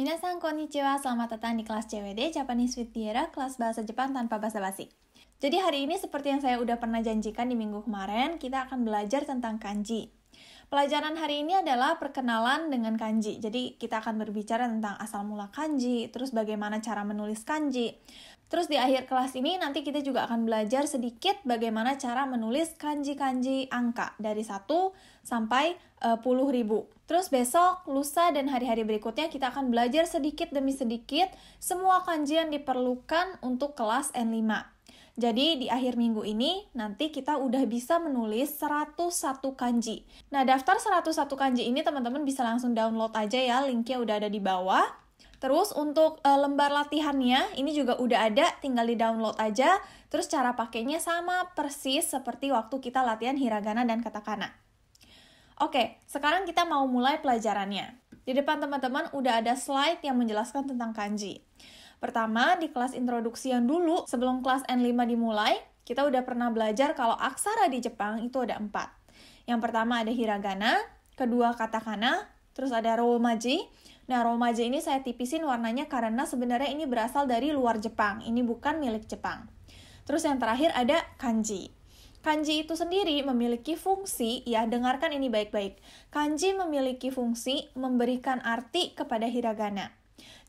Minasan konnichiwa, selamat datang di kelas CWD Japanese with kelas bahasa Jepang tanpa basa-basi. Jadi hari ini seperti yang saya udah pernah janjikan di minggu kemarin, kita akan belajar tentang kanji. Pelajaran hari ini adalah perkenalan dengan kanji. Jadi kita akan berbicara tentang asal mula kanji, terus bagaimana cara menulis kanji. Terus di akhir kelas ini nanti kita juga akan belajar sedikit bagaimana cara menulis kanji-kanji angka dari 1 sampai uh, puluh ribu. Terus besok, lusa, dan hari-hari berikutnya kita akan belajar sedikit demi sedikit semua kanji yang diperlukan untuk kelas N5. Jadi di akhir minggu ini nanti kita udah bisa menulis 101 kanji. Nah, daftar 101 kanji ini teman-teman bisa langsung download aja ya, linknya udah ada di bawah. Terus untuk uh, lembar latihannya ini juga udah ada, tinggal di download aja. Terus cara pakainya sama persis seperti waktu kita latihan hiragana dan katakana. Oke, sekarang kita mau mulai pelajarannya. Di depan teman-teman udah ada slide yang menjelaskan tentang kanji. Pertama, di kelas introduksi yang dulu, sebelum kelas N5 dimulai, kita udah pernah belajar kalau aksara di Jepang itu ada empat. Yang pertama ada hiragana, kedua katakana, terus ada romaji. Nah, romaji ini saya tipisin warnanya karena sebenarnya ini berasal dari luar Jepang. Ini bukan milik Jepang. Terus yang terakhir ada kanji. Kanji itu sendiri memiliki fungsi, ya dengarkan ini baik-baik. Kanji memiliki fungsi memberikan arti kepada hiragana.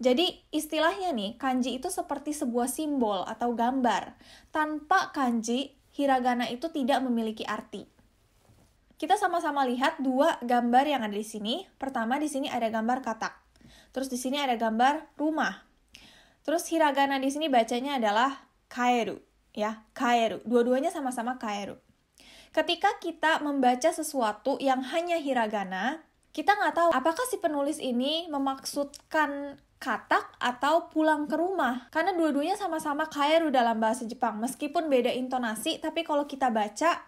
Jadi istilahnya nih, kanji itu seperti sebuah simbol atau gambar. Tanpa kanji, hiragana itu tidak memiliki arti. Kita sama-sama lihat dua gambar yang ada di sini. Pertama di sini ada gambar katak. Terus di sini ada gambar rumah. Terus hiragana di sini bacanya adalah kaeru ya, kaeru. Dua-duanya sama-sama kaeru. Ketika kita membaca sesuatu yang hanya hiragana, kita nggak tahu apakah si penulis ini memaksudkan katak atau pulang ke rumah. Karena dua-duanya sama-sama kaeru dalam bahasa Jepang. Meskipun beda intonasi, tapi kalau kita baca,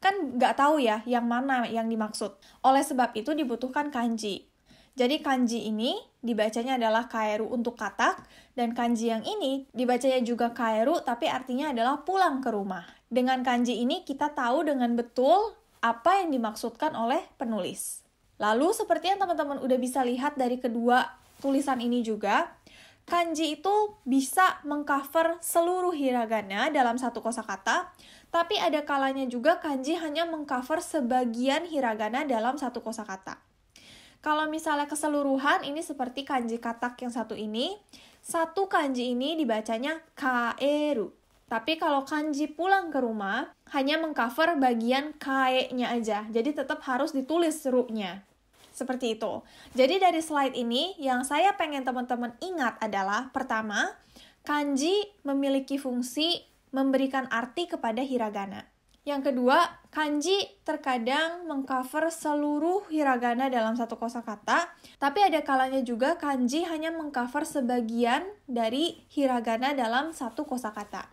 kan nggak tahu ya yang mana yang dimaksud. Oleh sebab itu dibutuhkan kanji. Jadi kanji ini dibacanya adalah kaeru untuk katak, dan kanji yang ini dibacanya juga kaeru tapi artinya adalah pulang ke rumah. Dengan kanji ini kita tahu dengan betul apa yang dimaksudkan oleh penulis. Lalu seperti yang teman-teman udah bisa lihat dari kedua tulisan ini juga, kanji itu bisa mengcover seluruh hiragana dalam satu kosakata, tapi ada kalanya juga kanji hanya mengcover sebagian hiragana dalam satu kosakata. Kalau misalnya keseluruhan, ini seperti kanji katak yang satu ini. Satu kanji ini dibacanya kaeru. Tapi kalau kanji pulang ke rumah, hanya mengcover bagian kae-nya aja. Jadi tetap harus ditulis ru-nya. Seperti itu. Jadi dari slide ini, yang saya pengen teman-teman ingat adalah, pertama, kanji memiliki fungsi memberikan arti kepada hiragana. Yang kedua, kanji terkadang mengcover seluruh hiragana dalam satu kosakata, tapi ada kalanya juga kanji hanya mengcover sebagian dari hiragana dalam satu kosakata.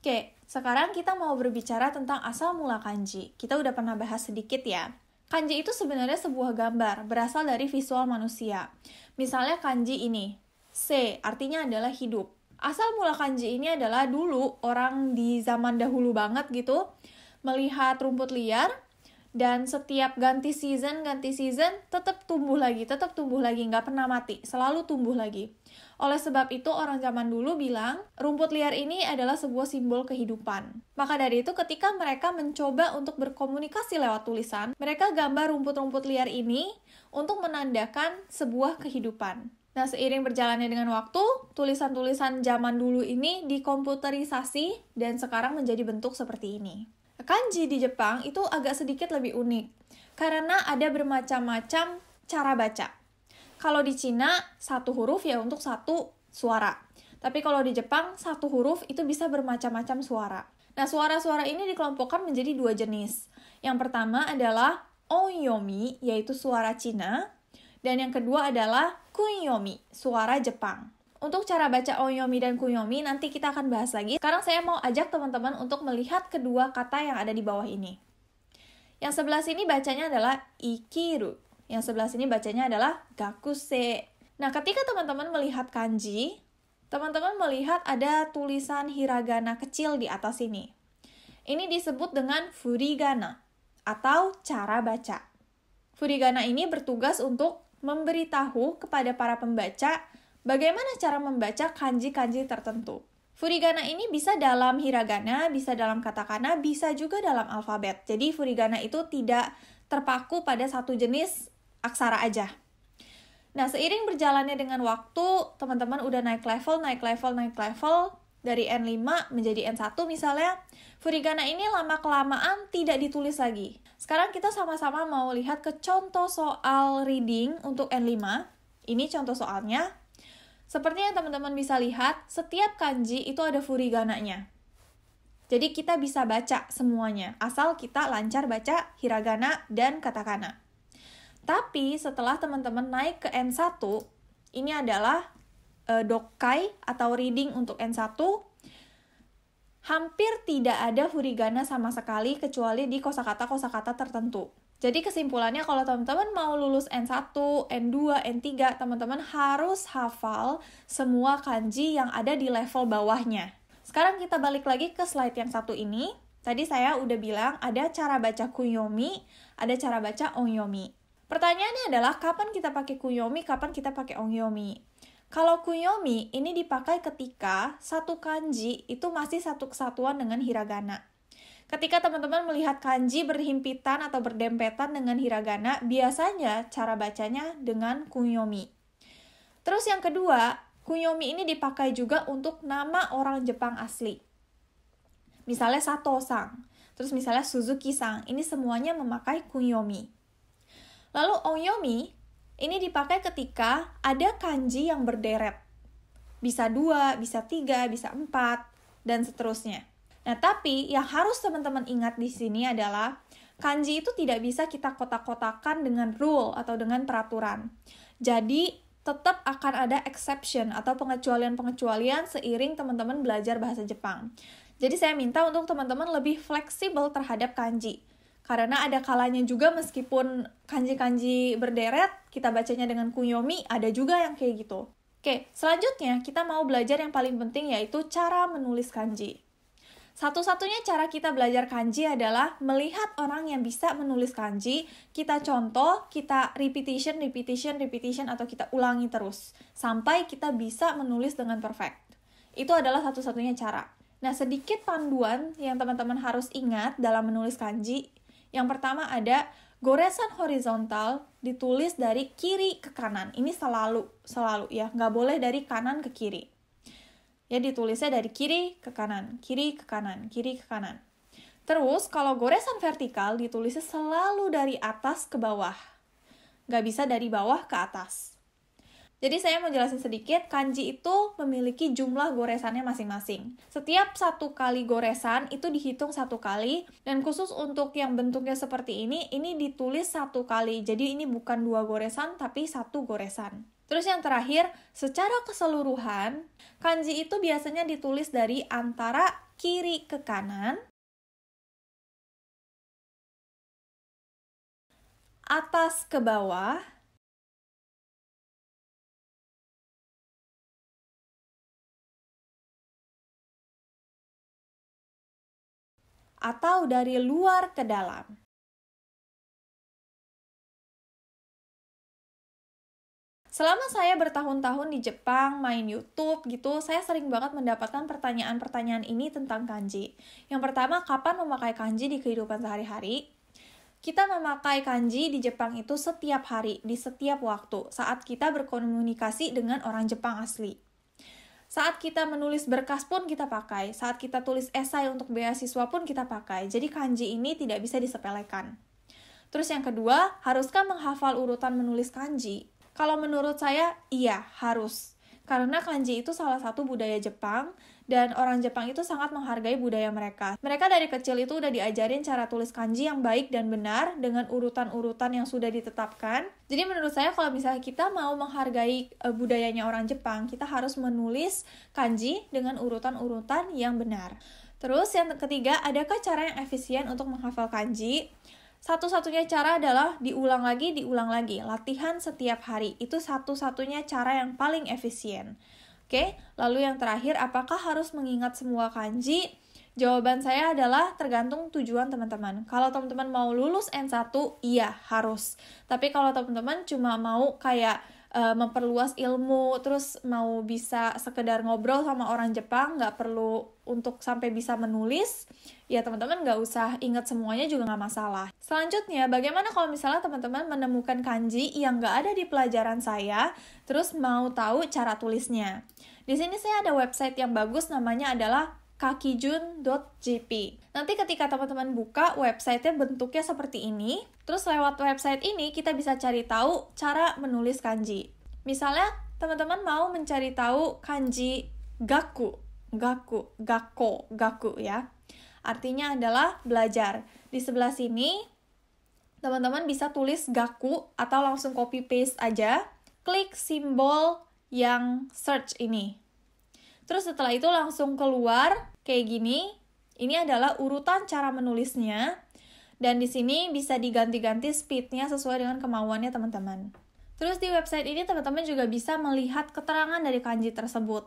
Oke, sekarang kita mau berbicara tentang asal mula kanji. Kita udah pernah bahas sedikit ya. Kanji itu sebenarnya sebuah gambar, berasal dari visual manusia. Misalnya kanji ini, se artinya adalah hidup. Asal mula kanji ini adalah dulu orang di zaman dahulu banget gitu, melihat rumput liar dan setiap ganti season ganti season tetap tumbuh lagi tetap tumbuh lagi nggak pernah mati selalu tumbuh lagi. Oleh sebab itu orang zaman dulu bilang rumput liar ini adalah sebuah simbol kehidupan. Maka dari itu ketika mereka mencoba untuk berkomunikasi lewat tulisan mereka gambar rumput-rumput liar ini untuk menandakan sebuah kehidupan Nah, seiring berjalannya dengan waktu, tulisan-tulisan zaman dulu ini dikomputerisasi dan sekarang menjadi bentuk seperti ini. Kanji di Jepang itu agak sedikit lebih unik karena ada bermacam-macam cara baca. Kalau di Cina satu huruf ya untuk satu suara. Tapi kalau di Jepang satu huruf itu bisa bermacam-macam suara. Nah, suara-suara ini dikelompokkan menjadi dua jenis. Yang pertama adalah onyomi yaitu suara Cina dan yang kedua adalah kunyomi, suara Jepang. Untuk cara baca onyomi dan kunyomi nanti kita akan bahas lagi. Sekarang saya mau ajak teman-teman untuk melihat kedua kata yang ada di bawah ini. Yang sebelah sini bacanya adalah ikiru. Yang sebelah sini bacanya adalah gakuse. Nah, ketika teman-teman melihat kanji, teman-teman melihat ada tulisan hiragana kecil di atas ini. Ini disebut dengan furigana atau cara baca. Furigana ini bertugas untuk memberitahu kepada para pembaca bagaimana cara membaca kanji-kanji tertentu. Furigana ini bisa dalam hiragana, bisa dalam katakana, bisa juga dalam alfabet. Jadi furigana itu tidak terpaku pada satu jenis aksara aja. Nah, seiring berjalannya dengan waktu, teman-teman udah naik level, naik level, naik level, dari N5 menjadi N1 misalnya, furigana ini lama-kelamaan tidak ditulis lagi. Sekarang kita sama-sama mau lihat ke contoh soal reading untuk N5. Ini contoh soalnya. Seperti yang teman-teman bisa lihat, setiap kanji itu ada furigananya. Jadi kita bisa baca semuanya, asal kita lancar baca hiragana dan katakana. Tapi setelah teman-teman naik ke N1, ini adalah e, dokai atau reading untuk N1, hampir tidak ada furigana sama sekali kecuali di kosakata-kosakata tertentu. Jadi kesimpulannya kalau teman-teman mau lulus N1, N2, N3, teman-teman harus hafal semua kanji yang ada di level bawahnya. Sekarang kita balik lagi ke slide yang satu ini. Tadi saya udah bilang ada cara baca kuyomi, ada cara baca onyomi. Pertanyaannya adalah kapan kita pakai kuyomi, kapan kita pakai onyomi. Kalau kuyomi ini dipakai ketika satu kanji itu masih satu kesatuan dengan hiragana. Ketika teman-teman melihat kanji berhimpitan atau berdempetan dengan hiragana, biasanya cara bacanya dengan kunyomi. Terus yang kedua, kunyomi ini dipakai juga untuk nama orang Jepang asli. Misalnya Sato-sang, terus misalnya Suzuki-sang, ini semuanya memakai kunyomi. Lalu onyomi ini dipakai ketika ada kanji yang berderet. Bisa dua, bisa tiga, bisa empat, dan seterusnya. Nah, tapi yang harus teman-teman ingat di sini adalah kanji itu tidak bisa kita kotak-kotakan dengan rule atau dengan peraturan. Jadi, tetap akan ada exception atau pengecualian-pengecualian seiring teman-teman belajar bahasa Jepang. Jadi saya minta untuk teman-teman lebih fleksibel terhadap kanji. Karena ada kalanya juga meskipun kanji-kanji berderet, kita bacanya dengan kunyomi, ada juga yang kayak gitu. Oke, selanjutnya kita mau belajar yang paling penting yaitu cara menulis kanji. Satu-satunya cara kita belajar kanji adalah melihat orang yang bisa menulis kanji, kita contoh, kita repetition, repetition, repetition, atau kita ulangi terus, sampai kita bisa menulis dengan perfect. Itu adalah satu-satunya cara. Nah, sedikit panduan yang teman-teman harus ingat dalam menulis kanji. Yang pertama ada goresan horizontal ditulis dari kiri ke kanan. Ini selalu, selalu ya, nggak boleh dari kanan ke kiri ya ditulisnya dari kiri ke kanan, kiri ke kanan, kiri ke kanan. Terus kalau goresan vertikal ditulisnya selalu dari atas ke bawah. Nggak bisa dari bawah ke atas. Jadi saya mau jelasin sedikit, kanji itu memiliki jumlah goresannya masing-masing. Setiap satu kali goresan itu dihitung satu kali, dan khusus untuk yang bentuknya seperti ini, ini ditulis satu kali. Jadi ini bukan dua goresan, tapi satu goresan. Terus yang terakhir, secara keseluruhan, kanji itu biasanya ditulis dari antara kiri ke kanan, atas ke bawah, atau dari luar ke dalam. Selama saya bertahun-tahun di Jepang, main YouTube gitu, saya sering banget mendapatkan pertanyaan-pertanyaan ini tentang kanji. Yang pertama, kapan memakai kanji di kehidupan sehari-hari? Kita memakai kanji di Jepang itu setiap hari, di setiap waktu, saat kita berkomunikasi dengan orang Jepang asli. Saat kita menulis berkas pun kita pakai, saat kita tulis esai untuk beasiswa pun kita pakai. Jadi kanji ini tidak bisa disepelekan. Terus yang kedua, haruskah menghafal urutan menulis kanji? Kalau menurut saya, iya, harus. Karena kanji itu salah satu budaya Jepang, dan orang Jepang itu sangat menghargai budaya mereka. Mereka dari kecil itu udah diajarin cara tulis kanji yang baik dan benar dengan urutan-urutan yang sudah ditetapkan. Jadi menurut saya kalau misalnya kita mau menghargai uh, budayanya orang Jepang, kita harus menulis kanji dengan urutan-urutan yang benar. Terus yang ketiga, adakah cara yang efisien untuk menghafal kanji? Satu-satunya cara adalah diulang lagi, diulang lagi. Latihan setiap hari. Itu satu-satunya cara yang paling efisien. Oke, lalu yang terakhir, apakah harus mengingat semua kanji? Jawaban saya adalah tergantung tujuan teman-teman. Kalau teman-teman mau lulus N1, iya harus. Tapi kalau teman-teman cuma mau kayak uh, memperluas ilmu, terus mau bisa sekedar ngobrol sama orang Jepang, nggak perlu untuk sampai bisa menulis, ya teman-teman nggak usah ingat semuanya juga nggak masalah. Selanjutnya, bagaimana kalau misalnya teman-teman menemukan kanji yang nggak ada di pelajaran saya, terus mau tahu cara tulisnya? Di sini saya ada website yang bagus namanya adalah kakijun.jp. Nanti ketika teman-teman buka websitenya bentuknya seperti ini, terus lewat website ini kita bisa cari tahu cara menulis kanji. Misalnya teman-teman mau mencari tahu kanji gaku, gaku, gakko, gaku ya. Artinya adalah belajar. Di sebelah sini teman-teman bisa tulis gaku atau langsung copy paste aja. Klik simbol yang search ini. Terus setelah itu langsung keluar kayak gini. Ini adalah urutan cara menulisnya. Dan di sini bisa diganti-ganti speednya sesuai dengan kemauannya teman-teman. Terus di website ini teman-teman juga bisa melihat keterangan dari kanji tersebut.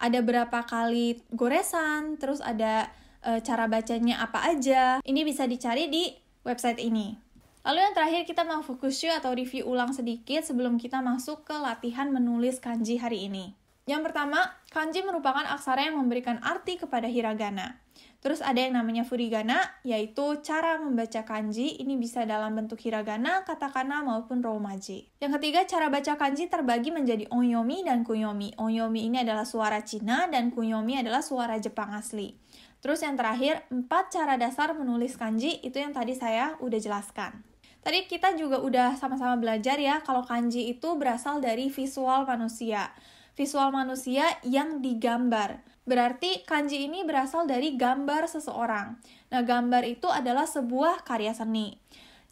Ada berapa kali goresan, terus ada e, cara bacanya apa aja. Ini bisa dicari di website ini. Lalu yang terakhir kita mau fokus atau review ulang sedikit sebelum kita masuk ke latihan menulis kanji hari ini. Yang pertama, kanji merupakan aksara yang memberikan arti kepada hiragana. Terus ada yang namanya furigana, yaitu cara membaca kanji. Ini bisa dalam bentuk hiragana, katakana, maupun romaji. Yang ketiga, cara baca kanji terbagi menjadi onyomi dan kunyomi. Onyomi ini adalah suara Cina, dan kunyomi adalah suara Jepang asli. Terus yang terakhir, empat cara dasar menulis kanji, itu yang tadi saya udah jelaskan. Tadi kita juga udah sama-sama belajar ya, kalau kanji itu berasal dari visual manusia visual manusia yang digambar. Berarti kanji ini berasal dari gambar seseorang. Nah, gambar itu adalah sebuah karya seni.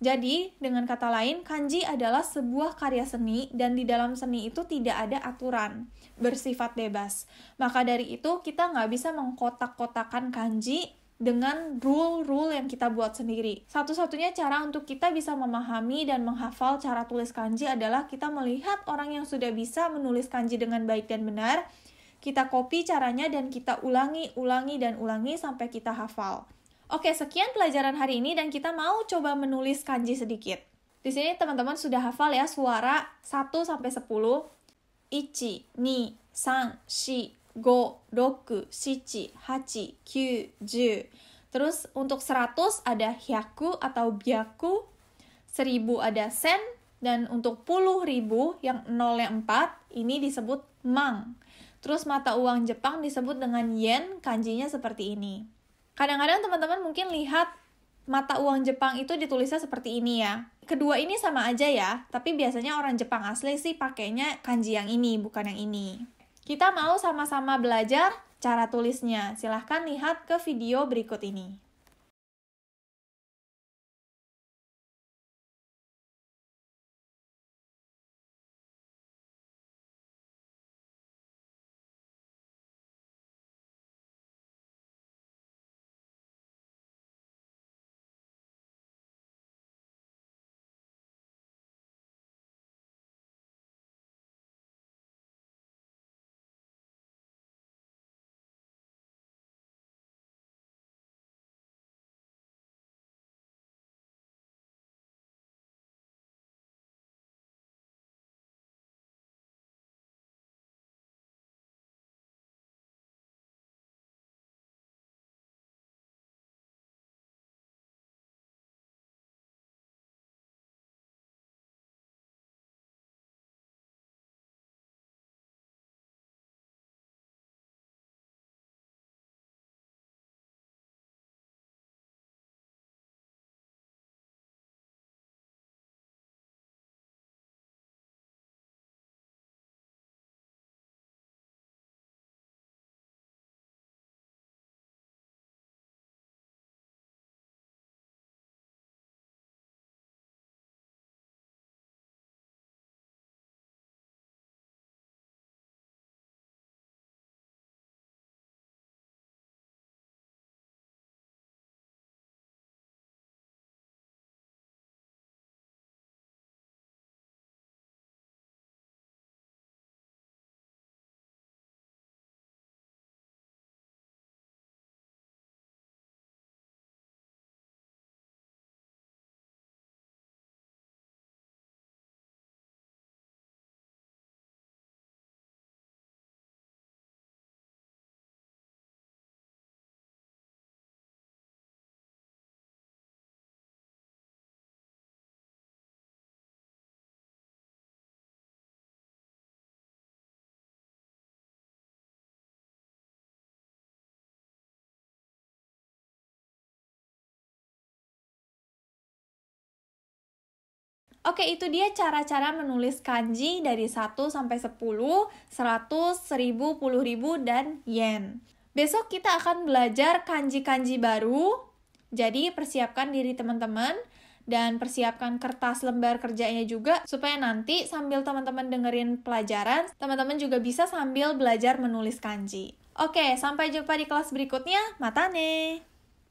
Jadi, dengan kata lain, kanji adalah sebuah karya seni dan di dalam seni itu tidak ada aturan, bersifat bebas. Maka dari itu, kita nggak bisa mengkotak-kotakan kanji dengan rule-rule yang kita buat sendiri. Satu-satunya cara untuk kita bisa memahami dan menghafal cara tulis kanji adalah kita melihat orang yang sudah bisa menulis kanji dengan baik dan benar, kita copy caranya dan kita ulangi, ulangi, dan ulangi sampai kita hafal. Oke, sekian pelajaran hari ini dan kita mau coba menulis kanji sedikit. Di sini teman-teman sudah hafal ya suara 1 sampai 10. Ichi, ni, san, shi, 5, 6, 7, 8, 9, 10. Terus untuk 100 ada hyaku atau byaku, 1000 ada sen, dan untuk puluh ribu yang nolnya 4 ini disebut mang. Terus mata uang Jepang disebut dengan yen, kanjinya seperti ini. Kadang-kadang teman-teman mungkin lihat mata uang Jepang itu ditulisnya seperti ini ya. Kedua ini sama aja ya, tapi biasanya orang Jepang asli sih pakainya kanji yang ini, bukan yang ini. Kita mau sama-sama belajar cara tulisnya. Silahkan lihat ke video berikut ini. Oke, itu dia cara-cara menulis kanji dari 1 sampai 10, 100, 1000, 10.000, dan yen. Besok kita akan belajar kanji-kanji baru. Jadi persiapkan diri teman-teman dan persiapkan kertas lembar kerjanya juga supaya nanti sambil teman-teman dengerin pelajaran, teman-teman juga bisa sambil belajar menulis kanji. Oke, sampai jumpa di kelas berikutnya. Mata nih.